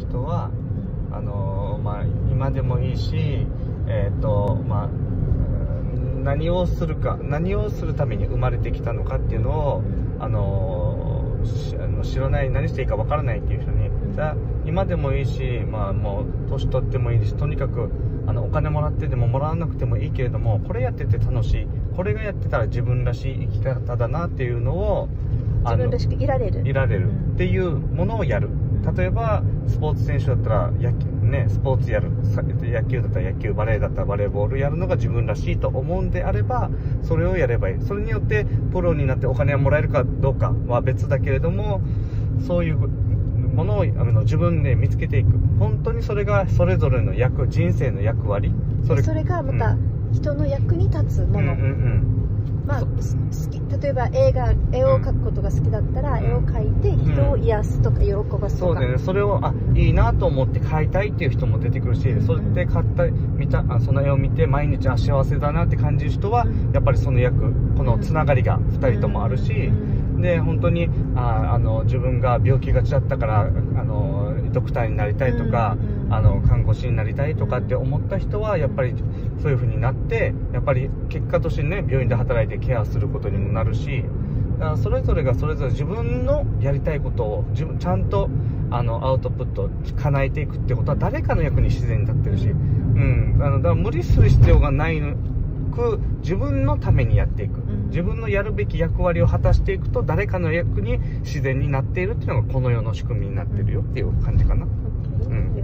人はあの、まあ、今でもいいし、えっ、とまあうん何をするか何をするために生まれてきたのかっていうのをあの知らない何していいかわからないっていう人に今でもいいし、まあ、もう年取ってもいいしとにかくあのお金もらってでももらわなくてもいいけれどもこれやってて楽しいこれがやってたら自分らしい生き方だなっていうのを自分らしくいられる。いられるっていうものをやる例えばスポーツ選手だったら野球、ね、スポーツやるさ野球だったら野球バレーだったらバレーボールやるのが自分らしいと思うんであればそれをやればいい。それによってプロになってお金がもらえるかどうかは別だけれどもそういうものをあの自分で見つけていく。本当にそれがそれぞれの役人生の役割。それそれがまた人の役に立つもの、うんうんうん。まあ、好き例えば映画絵を描くことが好きだったら、うん。絵を描いて癒すとか喜ばすとか、そうだよねそれをあいいなと思って買いたいっていう人も出てくるしそれで買った見たあその絵を見て毎日あ幸せだなって感じる人はうん。やっぱりその役このつながりが2人ともあるしうん。で本当にああの自分が病気がちだったからあのドクターになりたいとかうん。あの看護師になりたいとかって思った人はやっぱりそういう風になってやっぱり結果としてね病院で働いてケアすることにもなるしだからそれぞれがそれぞれ自分のやりたいことを自分ちゃんとあのアウトプット叶えていくってことは誰かの役に自然に立ってるし、うん、あのだから無理する必要がないく自分のためにやっていく。ん。自分のやるべき役割を果たしていくと誰かの役に自然になっているっていうのがこの世の仕組みになってるよっていう感じかな。うん